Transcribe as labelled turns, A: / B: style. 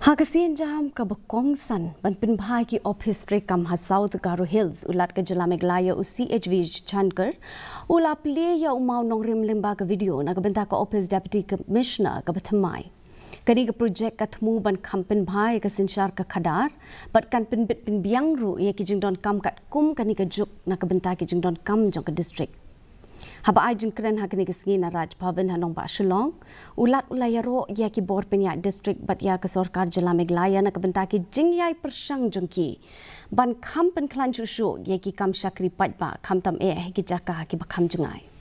A: Hakasian jam ka bakong san ban pin bhai ki office tre kam ha South Garo Hills ulat ka jala meglaya u CHV chankar ula play ya umau nong rim limba ka video. Na ka benta ka office deputy commissioner ka bathamai kani ka project ka thmu ban khampen bhai ka sinchar ka khadar bat kan pin bit pin biang ru ye ki jingdon kam kat kum kani ka juk na ka benta ki jingdon kam jong ka district haba ai jingkren ha kini kisngi na raj bhavan ha nong ba shillong ulat ulaya ro ya ki bor penya district bat ya ka sarkar jala meglaya na kabenta ki jongki ban kham pen klan chu shu ye ki kam shakri pat ba kham tam e ki jaka ki ba kham jungai